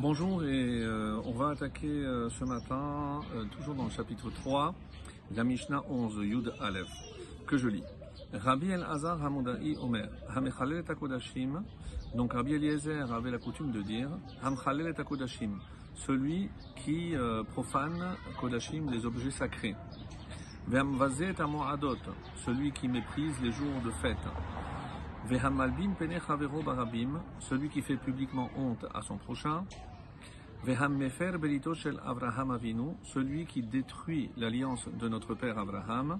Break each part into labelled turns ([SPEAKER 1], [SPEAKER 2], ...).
[SPEAKER 1] Bonjour et euh, on va attaquer euh, ce matin, euh, toujours dans le chapitre 3, la Mishnah 11, Yud Aleph, que je lis. Rabbi El-Azar Hamoudai Omer, Hamechalel donc Rabbi Eliezer avait la coutume de dire, Hamchalel Takodashim, celui qui profane Kodashim, les objets sacrés. Vehamvazet Adot, celui qui méprise les jours de fête. Vehamalbin pene chavero barabim, celui qui fait publiquement honte à son prochain. Vehammefer belito shel Avraham avinu, celui qui détruit l'alliance de notre père Abraham.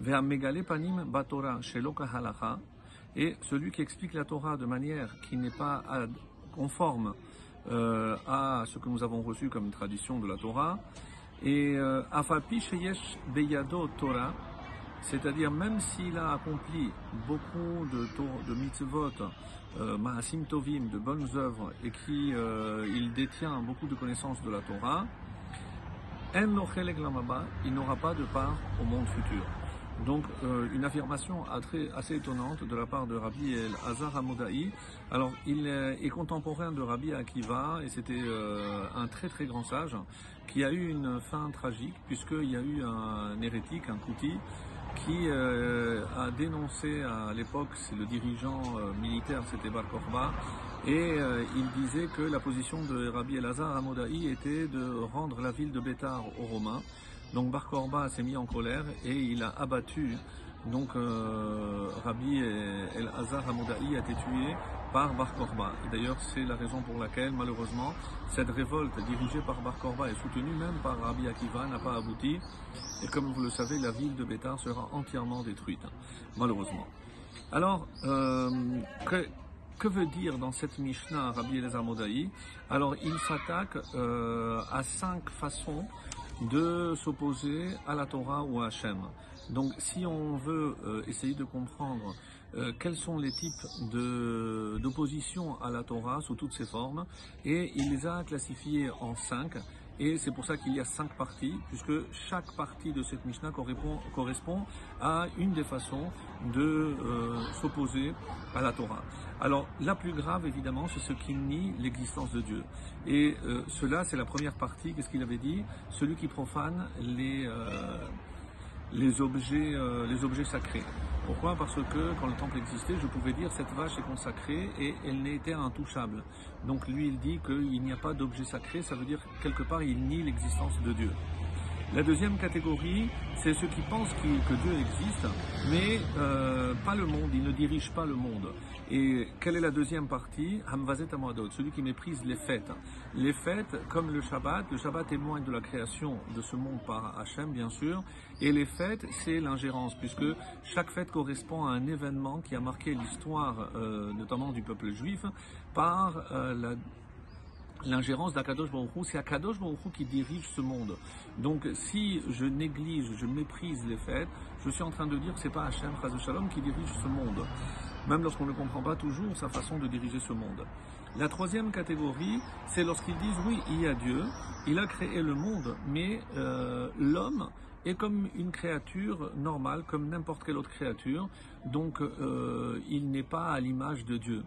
[SPEAKER 1] Vehammegale panim batora sheloka halacha, et celui qui explique la Torah de manière qui n'est pas conforme euh, à ce que nous avons reçu comme tradition de la Torah. Et euh, afapi sheyesh beyado Torah, c'est-à-dire, même s'il a accompli beaucoup de, de mitzvot, euh, tovim, de bonnes œuvres, et qu'il euh, détient beaucoup de connaissances de la Torah, il n'aura pas de part au monde futur. Donc euh, une affirmation assez étonnante de la part de Rabbi El Hazar Hamodaï. Alors il est contemporain de Rabbi Akiva et c'était euh, un très très grand sage qui a eu une fin tragique puisqu'il y a eu un hérétique, un kouti, qui euh, a dénoncé à l'époque, le dirigeant militaire, c'était Bar et il disait que la position de Rabbi Elazar Hamodaï était de rendre la ville de Bétar aux Romains. Donc Bar s'est mis en colère et il a abattu. Donc euh, Rabbi El Hazar Hamodaï a été tué par Bar Korba. D'ailleurs, c'est la raison pour laquelle, malheureusement, cette révolte dirigée par Bar Korba et soutenue même par Rabbi Akiva n'a pas abouti. Et comme vous le savez, la ville de Bétar sera entièrement détruite, malheureusement. Alors, euh, que, veut dire dans cette Mishnah Rabbi El Modaï Alors, il s'attaque euh, à cinq façons de s'opposer à la Torah ou à Hachem. Donc si on veut euh, essayer de comprendre euh, quels sont les types d'opposition à la Torah sous toutes ses formes, et il les a classifiés en cinq, et c'est pour ça qu'il y a cinq parties, puisque chaque partie de cette Mishnah correspond, à une des façons de euh, s'opposer à la Torah. Alors, la plus grave, évidemment, c'est ce qui nie l'existence de Dieu. Et euh, cela, c'est la première partie, qu'est-ce qu'il avait dit? Celui qui profane les, euh, les, objets, les objets sacrés. Pourquoi? Parce que quand le temple existait, je pouvais dire cette vache est consacrée et elle n'était intouchable. Donc lui, il dit qu'il n'y a pas d'objet sacré, ça veut dire quelque part il nie l'existence de Dieu. La deuxième catégorie, c'est ceux qui pensent que Dieu existe, mais euh, pas le monde, il ne dirige pas le monde. Et quelle est la deuxième partie? Hamvazet Amoadot, celui qui méprise les fêtes. Les fêtes, comme le Shabbat, le Shabbat témoigne de la création de ce monde par Hachem, bien sûr, et les fêtes, c'est l'ingérence, puisque chaque fête correspond à un événement qui a marqué l'histoire, euh, notamment du peuple juif, par euh, l'ingérence d'Akadosh Baruch c'est Akadosh Baruch qui dirige ce monde. Donc si je néglige, je méprise les fêtes, je suis en train de dire que c'est pas Hachem Shalom qui dirige ce monde. Même lorsqu'on ne comprend pas toujours sa façon de diriger ce monde. La troisième catégorie, c'est lorsqu'ils disent oui, il y a Dieu, il a créé le monde, mais euh, l'homme est comme une créature normale, comme n'importe quelle autre créature, donc euh, il n'est pas à l'image de Dieu.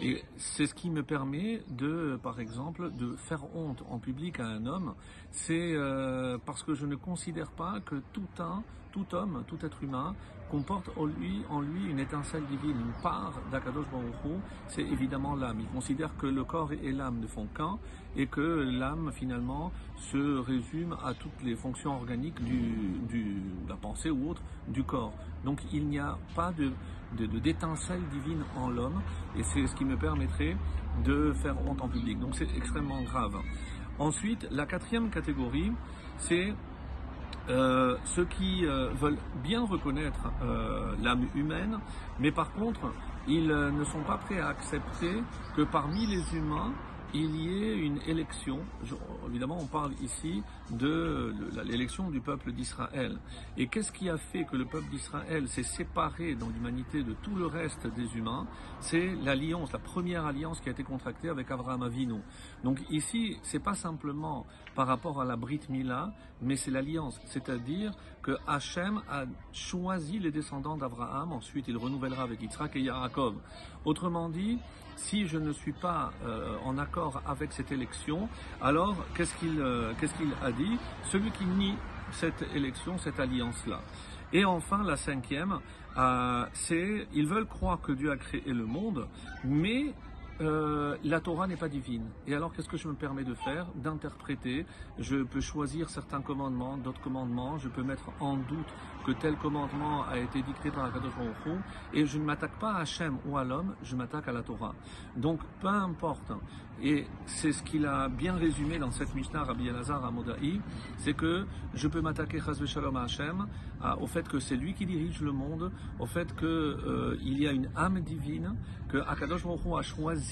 [SPEAKER 1] Et c'est ce qui me permet de, par exemple, de faire honte en public à un homme. C'est euh, parce que je ne considère pas que tout un, tout homme, tout être humain comporte en lui, une étincelle divine, une part d'Akadosh c'est évidemment l'âme. Il considère que le corps et l'âme ne font qu'un et que l'âme finalement se résume à toutes les fonctions organiques de la pensée ou autre du corps. Donc il n'y a pas de d'étincelle divine en l'homme et c'est ce qui me permettrait de faire honte en public. Donc c'est extrêmement grave. Ensuite, la quatrième catégorie, c'est euh, ceux qui euh, veulent bien reconnaître euh, l'âme humaine, mais par contre, ils ne sont pas prêts à accepter que parmi les humains, il y ait une élection. évidemment, on parle ici de l'élection du peuple d'Israël. Et qu'est-ce qui a fait que le peuple d'Israël s'est séparé dans l'humanité de tout le reste des humains? C'est l'alliance, la première alliance qui a été contractée avec Abraham Avinu. Donc ici, c'est pas simplement par rapport à la Brit Mila, mais c'est l'alliance, c'est-à-dire que Hachem a choisi les descendants d'Abraham. Ensuite, il renouvellera avec Yitzhak et Yaakov. Autrement dit, si je ne suis pas euh, en accord avec cette élection, alors qu'est-ce qu'il euh, qu'est-ce qu'il a dit? Celui qui nie cette élection, cette alliance-là. Et enfin, la cinquième, euh, c'est ils veulent croire que Dieu a créé le monde, mais euh, la Torah n'est pas divine. Et alors, qu'est-ce que je me permets de faire? D'interpréter. Je peux choisir certains commandements, d'autres commandements. Je peux mettre en doute que tel commandement a été dicté par Akadosh Baruch Et je ne m'attaque pas à Hachem ou à l'homme, je m'attaque à la Torah. Donc, peu importe. Et c'est ce qu'il a bien résumé dans cette Mishnah, Rabbi Elazar à Modaï, c'est que je peux m'attaquer Shalom à Hachem, au fait que c'est lui qui dirige le monde, au fait qu'il euh, y a une âme divine, que Akadosh Baruch a choisi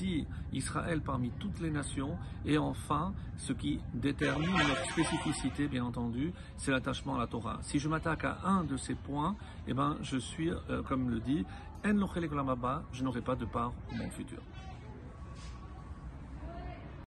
[SPEAKER 1] Israël parmi toutes les nations. Et enfin, ce qui détermine leur spécificité, bien entendu, c'est l'attachement à la Torah. Si je m'attaque à un de ces points, eh ben, je suis, euh, comme le dit, je n'aurai pas de part au monde futur.